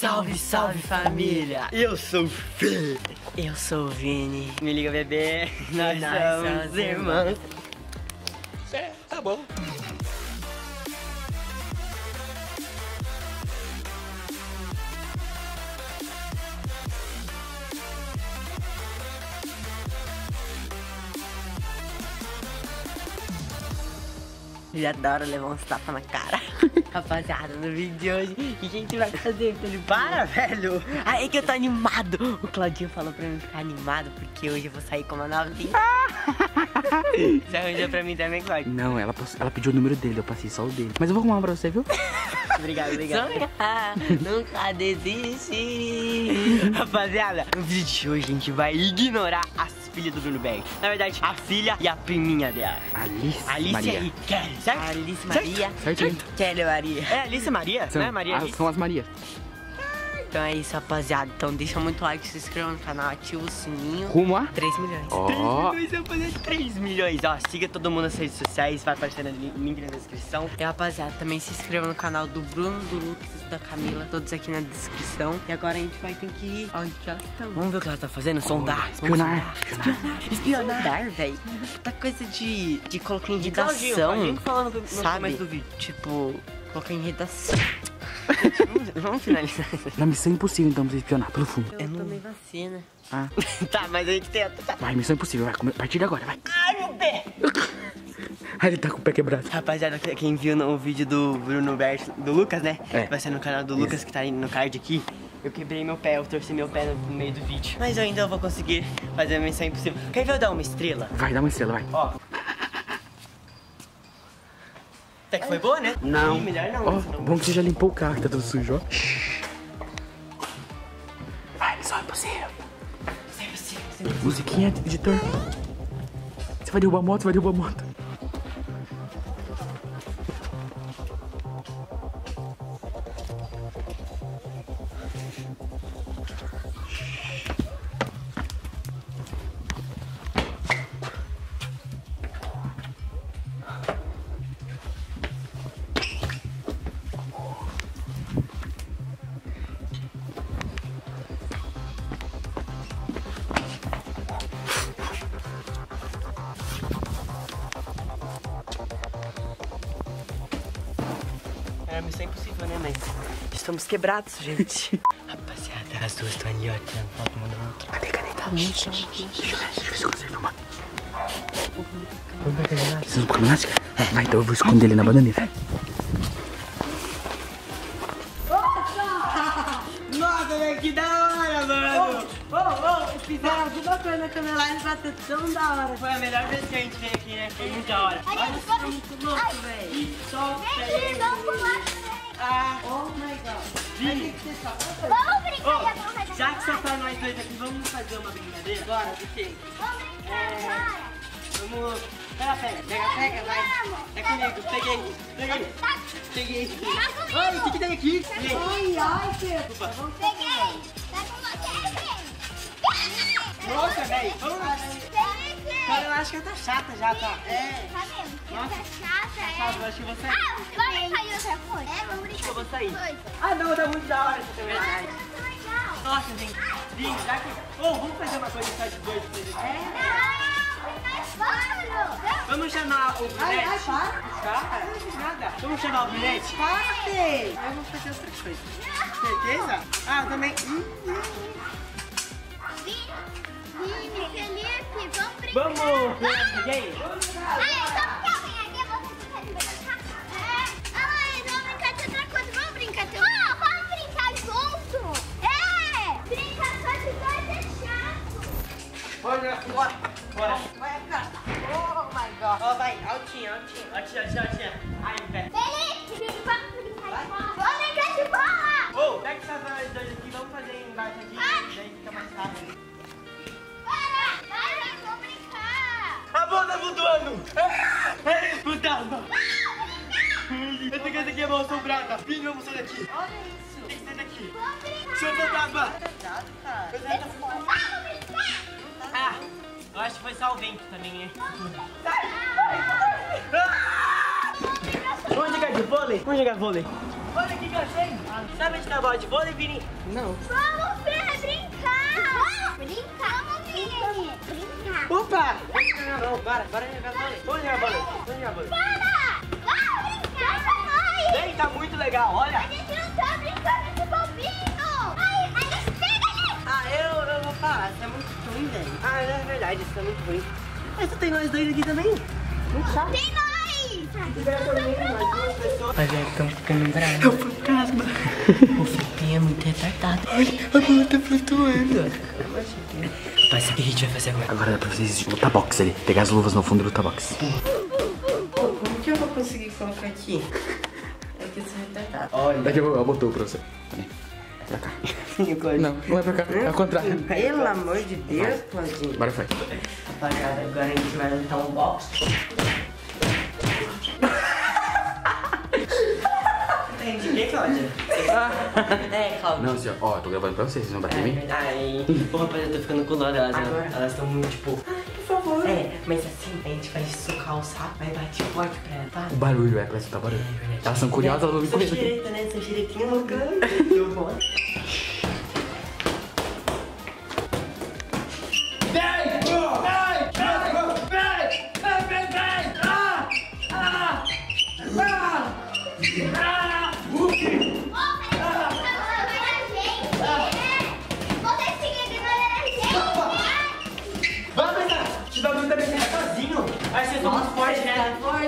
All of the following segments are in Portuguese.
Salve, salve família! Eu sou o Fê. Eu sou o Vini. Me liga, bebê. Nós, Nós somos somos irmãos. É, tá bom. Ele adora levar uns tapas na cara. Rapaziada, no vídeo de hoje, o que a gente vai fazer, Felipe? Para, velho. Aí que eu tô animado. O Claudinho falou pra mim ficar animado, porque hoje eu vou sair com uma novinha. Você arranjou pra mim também, Claudinho? Não, ela, ela pediu o número dele, eu passei só o dele. Mas eu vou arrumar pra você, viu? Obrigado, obrigado. Sonhar, nunca desistir. Rapaziada, no vídeo de hoje a gente vai ignorar as filhas do Bruno Berg. Na verdade, a filha e a priminha dela. Alice, Alice Maria. e Kelly, certo? Alice Maria. Certinho. Kelly Maria. É Alice Maria, São, né? Maria Alice. são as Marias. Então é isso, rapaziada. Então deixa muito like, se inscreva no canal, ativa o sininho. Rumo a... 3 milhões. Ó, 3 milhões, eu vou fazer 3 milhões. Ó, siga todo mundo nas redes sociais, vai aparecer no link na descrição. E rapaziada, também se inscreva no canal do Bruno, do Lucas e da Camila, todos aqui na descrição. E agora a gente vai ter que ir onde já estamos. Vamos ver o que ela tá fazendo? Sondar. espionar. Espionar, espionar velho. Tá coisa de, de colocar em redação. Sabe? começo do vídeo. Tipo, colocar em redação. Vamos, vamos finalizar. Na missão impossível, então, você espionar pelo fundo. Eu tomei vacina. Ah, tá, mas a gente tenta. Tá. vai, missão impossível, vai. A partir de agora, vai. Ai, meu pé! Ah, ele tá com o pé quebrado. Rapaziada, quem viu no vídeo do Bruno Bert, do Lucas, né? É. Vai ser no canal do Lucas que tá aí no card aqui. Eu quebrei meu pé, eu torci meu pé no, no meio do vídeo. Mas eu ainda vou conseguir fazer a missão impossível. Quer ver eu dar uma estrela? Vai, dá uma estrela, vai. Ó. Até que foi boa, né? Não. Ih, melhor não. Ó, senão- bom que você já limpou o carro, que tá tudo sujo, ó. Vai, missão impossível. Missão impossível, missão impossível. Musiquinha, editor. Você vai derrubar a moto, você vai derrubar a moto. Impossível, né? Estamos quebrados, gente. Rapaziada, as duas estão ali, ó, tirando foto uma da outra. Cadê, cadê? Deixa eu ver, deixa eu ver se eu consigo filmar. Vocês vão pra ginástica? Vai, então eu vou esconder ele na bananeira. Nossa, velho, que da hora, mano! Ô, ô, fizeram alguma coisa na câmera lá e bateu tão da hora. Foi a melhor vez que a gente veio aqui, né? Foi muito da hora. Olha, Tá muito louco, velho. Só Vem, vamos pular também. Ah, Oh my god. Vamos brincar de alguma coisa já que só tá nós dois aqui, vamos fazer uma brincadeira agora? Porque Vamos brincar agora. vamos. Pega, pega, pega, pega, vai. É comigo, peguei, peguei, Tá, peguei. tá comigo. Ai, o que, que tem aqui? Peguei. Ai, ai, Pedro. Peguei. Tá com você, Fê. Nossa, velho, acho que ela tá chata já, tá? É. Tá? Que Nossa. tá chata, é. Sabe, eu acho que sair. Ah, vamos de outra coisa? É, vamos brincar eu vou sair. Ah, não, tá muito da hora essa também. Nossa, muito legal. Nossa, gente. Gente, já que. Ô, vamos fazer uma coisa só de dois pra gente. Vamos. Vamos chamar o Brunete. Ai, ai, para. Para, nada. Vamos chamar o Brunete? Para. Eu vou fazer outra coisa. Certeza? Ah, eu também. Hum, hum. Vamos. Vamos! Ah, então vir aqui? Vamos? É. Ah, vamos brincar de outra coisa. Vamos Ah, vamos brincar junto. É. Brincar só de dois é chato. Bora, bora. Bora. Vai, cara. Oh my god. Ó, vai, altinha, altinha. Altinha, altinha, altinha. Ai, pé. Felipe, vamos brincar de bola. Vamos brincar de bola. Ô, pega essas dois aqui, vamos fazer embaixo aqui. Daí fica mais fácil. Brincar. A bola tá flutuando! É, fantasma! Eu tenho que essa aqui é mal assombrada. Vini, vamos sair daqui. Olha isso. Tem que sair daqui. Vamos brincar. Seu fantasma! Cara. Pois é, tá. Vamos. Ah, eu acho que foi só o vento também, né? Vamos brincar. Vamos jogar de vôlei? Vamos jogar vôlei. Olha o que eu achei. Sabe onde tá a bola de vôlei, Vini? Não. Vamos ver, brincar! Brincar! Vamos ver! Brincar! Opa! Não, não, bora, bora jogar vôlei. Vamos jogar vôlei. Vamos jogar vôlei. Para! Vamos brincar! Ai! Vem, tá muito legal, olha. A gente não tá brincando de bobinho! Ai, a gente pega ele! Ah, eu, eu vou falar, você é muito ruim, velho. Ah, é verdade, você é muito ruim. Mas tem nós dois aqui também. Muito chato. Tem nós! Mas é tão ficando bravo. Eu vou fantasma. O Felipe é muito retardado. Olha, a bola tá flutuando. Mas o que a gente vai fazer agora? Agora dá pra vocês lutar box ali. Pegar as luvas no fundo e lutar box. Como que eu vou conseguir colocar aqui? É que eu sou retardado. Olha. Daqui eu, eu botou pra você. Vem. Pra cá. Não, não é pra cá. É ao contrário. Pelo amor de Deus, Claudinho. Bora, vai. Rapaziada, agora a gente vai lutar um box. Entendi. O que, Cláudia? É, Claudio. Não, senhor. Ó, eu tô gravando pra vocês, vocês vão bater em mim? Ai, pô, rapaz, eu tô ficando com dó delas. Agora. Elas estão muito, tipo... Por favor. É, mas assim, a gente vai socar o saco, vai bater forte pra ela, tá? O barulho, é pra escutar barulho. Elas são curiosas, elas vão me Sou comer. xereta, né? Sou xeretinha loucando. Eu vou.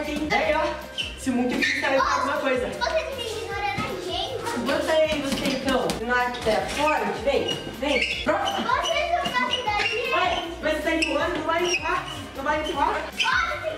Hein? Aí, ó. Esse mundo aqui tá faz alguma coisa. Vocês ficam ignorando a gente! Você aí, você então. Não acha que é forte? Vem, vem. Pronto. Vocês não gostam da gente! Vai, mas você tá empurrando, não vai empurrar. Não vai empurrar. Olha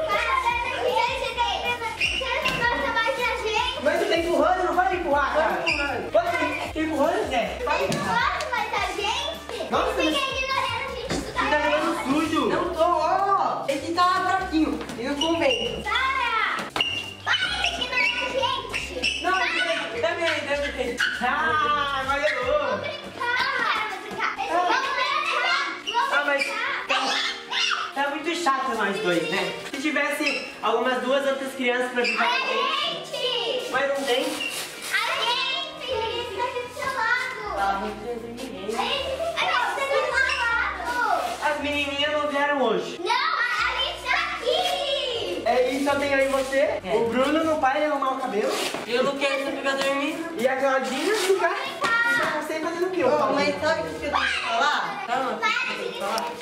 chato nós dois, né? Se tivesse algumas duas outras crianças pra brincar A com a gente. Mas não tem. A gente! A gente tá aqui do seu lado! Ela não de ninguém. A gente tá do seu lado! As menininhas não vieram hoje. Não! A, gente tá aqui! É isso, só tem eu e você. É. O Bruno não para de arrumar o cabelo. E o Luquinha você fica dormindo. E a Claudinha fica. Fica você fazendo o quê? ô, mas sabe o que eu tenho que falar? Calma. Para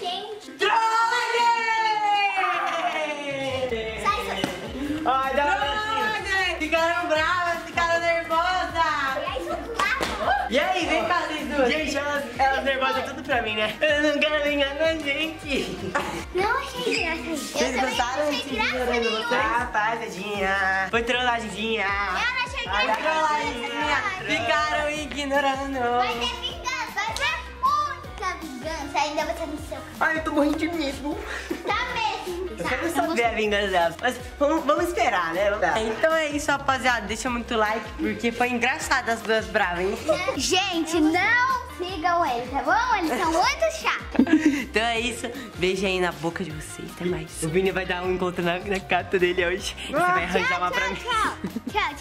de nervosas tudo pra mim, né? Eu não quero brincar com a gente. Não achei graça. Eu Vocês gostaram de ignorando vocês? Ah, pasadinha. Foi trollagemzinha. Eu não achei graça Trolladinha. Ficaram ignorando. Vai ter vingança, vai ter muita vingança. Ainda vai ser no seu Ai, eu tô morrendo de medo. Tá mesmo. Eu quero saber a vingança delas. Mas vamos, vamos esperar, né? Vamos Então é isso, rapaziada. Deixa muito like, porque foi engraçado as duas bravas, hein? Gente, não sigam eles, tá bom? Eles são muito chatos. Então é isso. Beijo aí na boca de vocês. Até mais. O Vini vai dar um encontro na, na cata dele hoje. E você vai arranjar uma pra mim. tchau, tchau. Tchau, tchau.